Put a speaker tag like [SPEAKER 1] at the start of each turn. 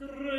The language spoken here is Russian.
[SPEAKER 1] край.